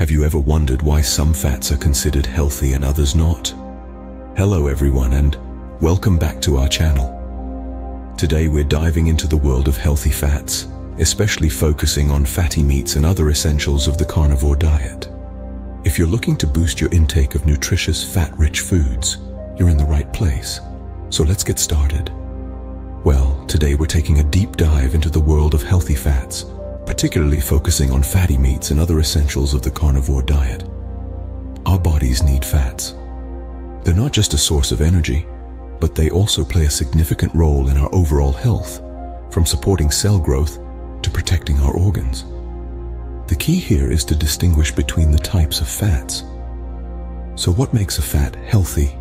Have you ever wondered why some fats are considered healthy and others not? Hello everyone and welcome back to our channel. Today we're diving into the world of healthy fats, especially focusing on fatty meats and other essentials of the carnivore diet. If you're looking to boost your intake of nutritious fat-rich foods, you're in the right place. So let's get started. Well, today we're taking a deep dive into the world of healthy fats, particularly focusing on fatty meats and other essentials of the carnivore diet. Our bodies need fats. They're not just a source of energy, but they also play a significant role in our overall health, from supporting cell growth to protecting our organs. The key here is to distinguish between the types of fats. So what makes a fat healthy?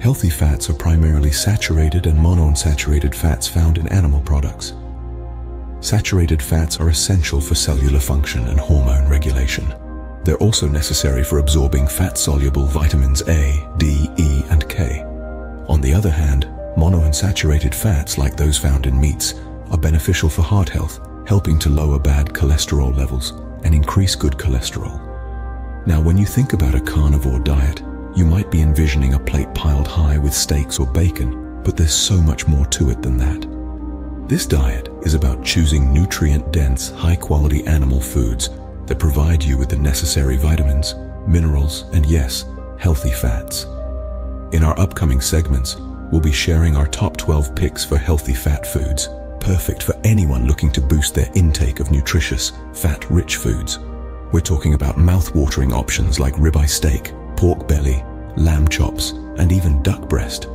Healthy fats are primarily saturated and monounsaturated fats found in animal products. Saturated fats are essential for cellular function and hormone regulation. They're also necessary for absorbing fat-soluble vitamins A, D, E, and K. On the other hand, monounsaturated fats like those found in meats are beneficial for heart health, helping to lower bad cholesterol levels and increase good cholesterol. Now, when you think about a carnivore diet, you might be envisioning a plate piled high with steaks or bacon, but there's so much more to it than that. This diet is about choosing nutrient-dense, high-quality animal foods that provide you with the necessary vitamins, minerals, and yes, healthy fats. In our upcoming segments, we'll be sharing our top 12 picks for healthy fat foods, perfect for anyone looking to boost their intake of nutritious, fat-rich foods. We're talking about mouth-watering options like ribeye steak, pork belly, lamb chops, and even duck breast.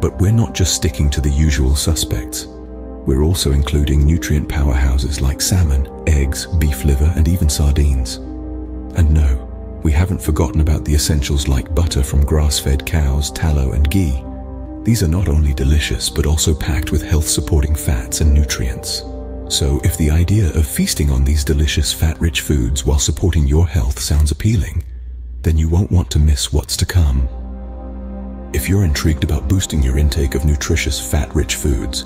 But we're not just sticking to the usual suspects. We're also including nutrient powerhouses like salmon, eggs, beef liver, and even sardines. And no, we haven't forgotten about the essentials like butter from grass-fed cows, tallow and ghee. These are not only delicious, but also packed with health-supporting fats and nutrients. So if the idea of feasting on these delicious fat-rich foods while supporting your health sounds appealing, then you won't want to miss what's to come. If you're intrigued about boosting your intake of nutritious fat-rich foods,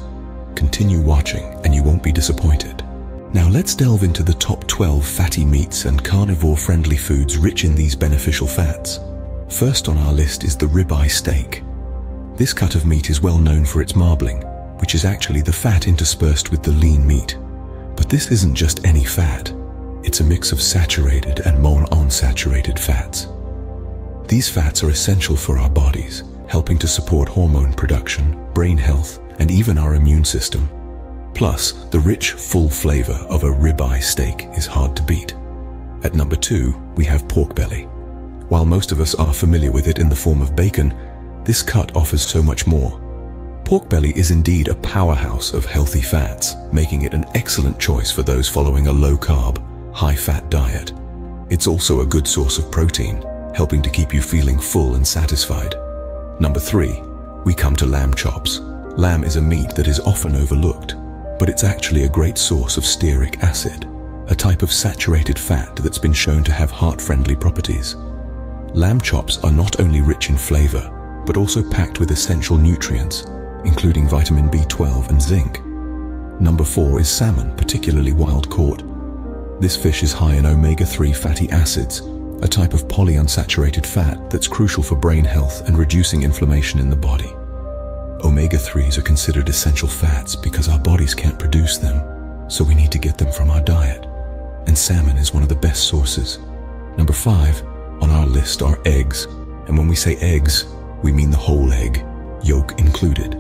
continue watching and you won't be disappointed. Now let's delve into the top 12 fatty meats and carnivore-friendly foods rich in these beneficial fats. First on our list is the ribeye steak. This cut of meat is well known for its marbling, which is actually the fat interspersed with the lean meat. But this isn't just any fat. It's a mix of saturated and monounsaturated fats. These fats are essential for our bodies, helping to support hormone production, brain health, and even our immune system. Plus, the rich, full flavor of a ribeye steak is hard to beat. At number two, we have pork belly. While most of us are familiar with it in the form of bacon, this cut offers so much more. Pork belly is indeed a powerhouse of healthy fats, making it an excellent choice for those following a low-carb, high-fat diet. It's also a good source of protein, helping to keep you feeling full and satisfied. Number three, we come to lamb chops. Lamb is a meat that is often overlooked, but it's actually a great source of stearic acid, a type of saturated fat that's been shown to have heart-friendly properties. Lamb chops are not only rich in flavor, but also packed with essential nutrients, including vitamin B12 and zinc. Number four is salmon, particularly wild caught. This fish is high in omega-3 fatty acids, a type of polyunsaturated fat that's crucial for brain health and reducing inflammation in the body. Omega-3s are considered essential fats because our bodies can't produce them, so we need to get them from our diet. And salmon is one of the best sources. Number five on our list are eggs. And when we say eggs, we mean the whole egg, yolk included.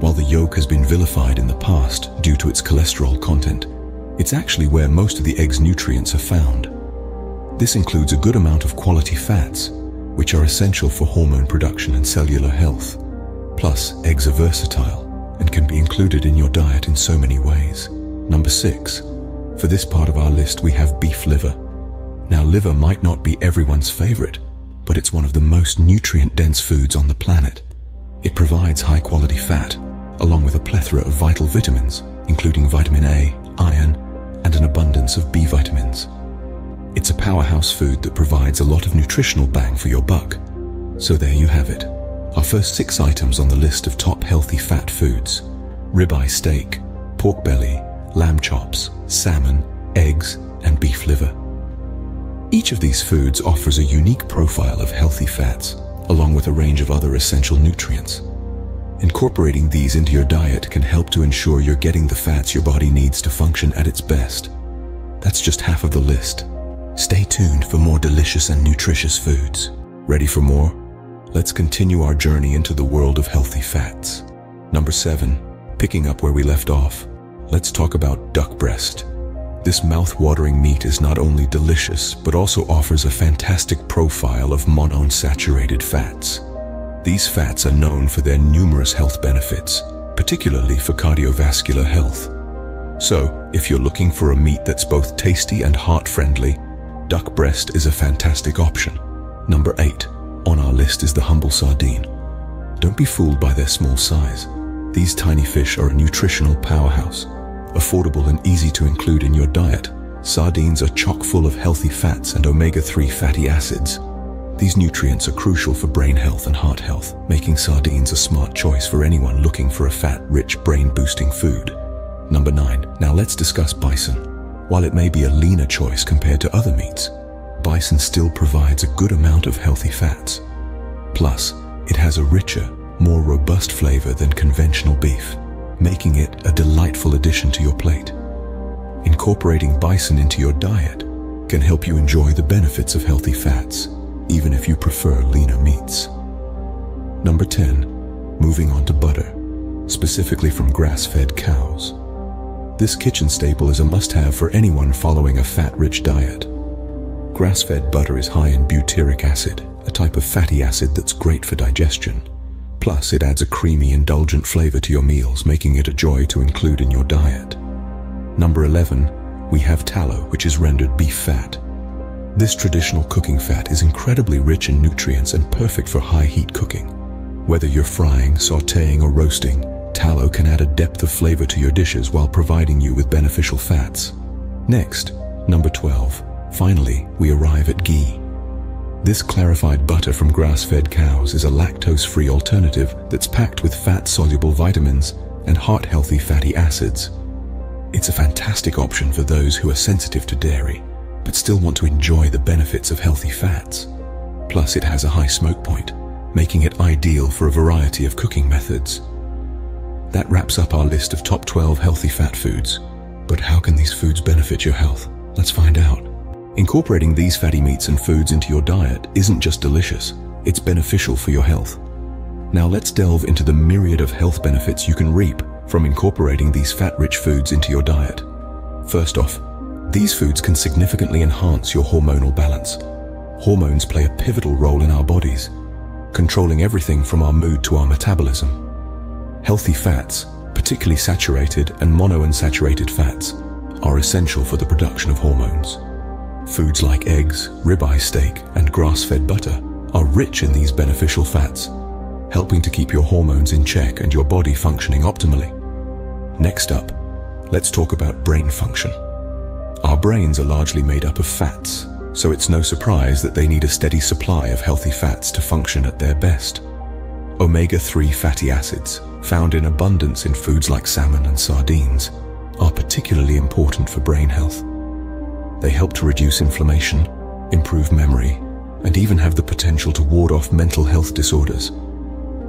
While the yolk has been vilified in the past due to its cholesterol content, it's actually where most of the egg's nutrients are found. This includes a good amount of quality fats, which are essential for hormone production and cellular health. Plus, eggs are versatile and can be included in your diet in so many ways. Number six, for this part of our list we have beef liver. Now liver might not be everyone's favorite, but it's one of the most nutrient-dense foods on the planet. It provides high-quality fat, along with a plethora of vital vitamins, including vitamin A, iron, and an abundance of B vitamins. It's a powerhouse food that provides a lot of nutritional bang for your buck. So there you have it our first six items on the list of top healthy fat foods. Ribeye steak, pork belly, lamb chops, salmon, eggs, and beef liver. Each of these foods offers a unique profile of healthy fats, along with a range of other essential nutrients. Incorporating these into your diet can help to ensure you're getting the fats your body needs to function at its best. That's just half of the list. Stay tuned for more delicious and nutritious foods. Ready for more? Let's continue our journey into the world of healthy fats. Number 7. Picking up where we left off, let's talk about duck breast. This mouth-watering meat is not only delicious, but also offers a fantastic profile of monounsaturated fats. These fats are known for their numerous health benefits, particularly for cardiovascular health. So, if you're looking for a meat that's both tasty and heart-friendly, duck breast is a fantastic option. Number 8. On our list is the humble sardine. Don't be fooled by their small size. These tiny fish are a nutritional powerhouse affordable and easy to include in your diet, sardines are chock full of healthy fats and omega-3 fatty acids. These nutrients are crucial for brain health and heart health, making sardines a smart choice for anyone looking for a fat-rich, brain-boosting food. Number 9. Now let's discuss bison. While it may be a leaner choice compared to other meats, bison still provides a good amount of healthy fats. Plus, it has a richer, more robust flavor than conventional beef making it a delightful addition to your plate. Incorporating bison into your diet can help you enjoy the benefits of healthy fats, even if you prefer leaner meats. Number 10. Moving on to butter, specifically from grass-fed cows. This kitchen staple is a must-have for anyone following a fat-rich diet. Grass-fed butter is high in butyric acid, a type of fatty acid that's great for digestion. Plus, it adds a creamy, indulgent flavor to your meals, making it a joy to include in your diet. Number 11, we have tallow, which is rendered beef fat. This traditional cooking fat is incredibly rich in nutrients and perfect for high heat cooking. Whether you're frying, sauteing, or roasting, tallow can add a depth of flavor to your dishes while providing you with beneficial fats. Next, number 12. Finally, we arrive at ghee. This clarified butter from grass-fed cows is a lactose-free alternative that's packed with fat-soluble vitamins and heart-healthy fatty acids. It's a fantastic option for those who are sensitive to dairy, but still want to enjoy the benefits of healthy fats. Plus, it has a high smoke point, making it ideal for a variety of cooking methods. That wraps up our list of top 12 healthy fat foods. But how can these foods benefit your health? Let's find out. Incorporating these fatty meats and foods into your diet isn't just delicious, it's beneficial for your health. Now let's delve into the myriad of health benefits you can reap from incorporating these fat-rich foods into your diet. First off, these foods can significantly enhance your hormonal balance. Hormones play a pivotal role in our bodies, controlling everything from our mood to our metabolism. Healthy fats, particularly saturated and monounsaturated fats, are essential for the production of hormones. Foods like eggs, ribeye steak, and grass-fed butter are rich in these beneficial fats, helping to keep your hormones in check and your body functioning optimally. Next up, let's talk about brain function. Our brains are largely made up of fats, so it's no surprise that they need a steady supply of healthy fats to function at their best. Omega-3 fatty acids, found in abundance in foods like salmon and sardines, are particularly important for brain health. They help to reduce inflammation, improve memory, and even have the potential to ward off mental health disorders.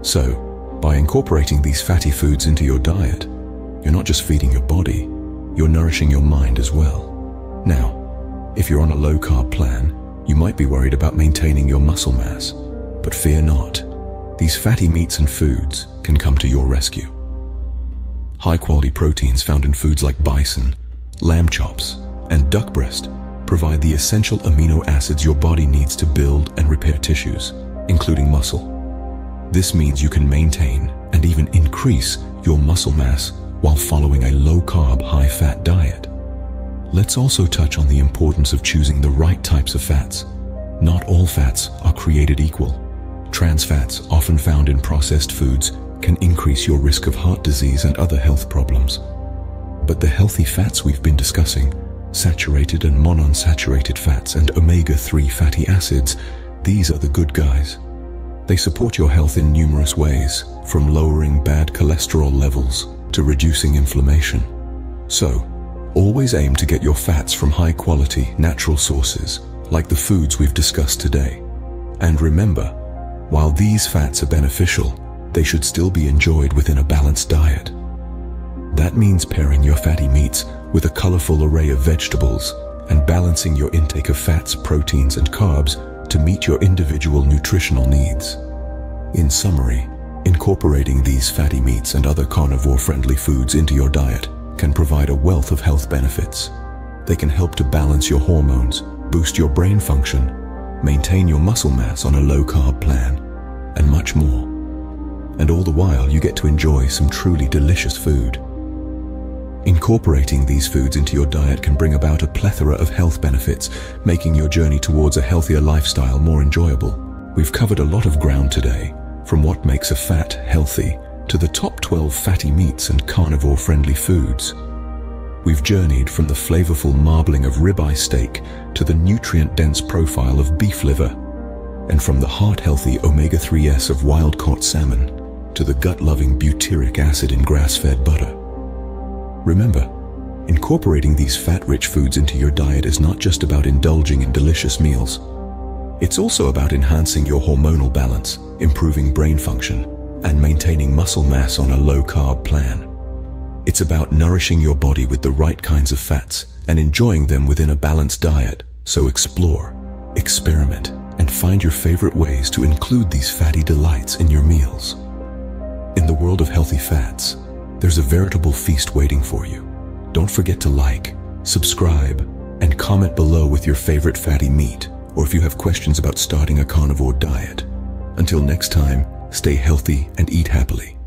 So, by incorporating these fatty foods into your diet, you're not just feeding your body, you're nourishing your mind as well. Now, if you're on a low-carb plan, you might be worried about maintaining your muscle mass, but fear not. These fatty meats and foods can come to your rescue. High-quality proteins found in foods like bison, lamb chops, and duck breast provide the essential amino acids your body needs to build and repair tissues, including muscle. This means you can maintain and even increase your muscle mass while following a low-carb, high-fat diet. Let's also touch on the importance of choosing the right types of fats. Not all fats are created equal. Trans fats, often found in processed foods, can increase your risk of heart disease and other health problems. But the healthy fats we've been discussing saturated and monounsaturated fats and omega-3 fatty acids, these are the good guys. They support your health in numerous ways, from lowering bad cholesterol levels to reducing inflammation. So, always aim to get your fats from high-quality, natural sources, like the foods we've discussed today. And remember, while these fats are beneficial, they should still be enjoyed within a balanced diet. That means pairing your fatty meats with a colorful array of vegetables and balancing your intake of fats, proteins, and carbs to meet your individual nutritional needs. In summary, incorporating these fatty meats and other carnivore-friendly foods into your diet can provide a wealth of health benefits. They can help to balance your hormones, boost your brain function, maintain your muscle mass on a low-carb plan, and much more. And all the while, you get to enjoy some truly delicious food. Incorporating these foods into your diet can bring about a plethora of health benefits, making your journey towards a healthier lifestyle more enjoyable. We've covered a lot of ground today, from what makes a fat healthy to the top 12 fatty meats and carnivore-friendly foods. We've journeyed from the flavorful marbling of ribeye steak to the nutrient-dense profile of beef liver, and from the heart-healthy omega-3s of wild-caught salmon to the gut-loving butyric acid in grass-fed butter. Remember, incorporating these fat-rich foods into your diet is not just about indulging in delicious meals. It's also about enhancing your hormonal balance, improving brain function, and maintaining muscle mass on a low-carb plan. It's about nourishing your body with the right kinds of fats and enjoying them within a balanced diet. So explore, experiment, and find your favorite ways to include these fatty delights in your meals. In the world of healthy fats, there's a veritable feast waiting for you. Don't forget to like, subscribe, and comment below with your favorite fatty meat or if you have questions about starting a carnivore diet. Until next time, stay healthy and eat happily.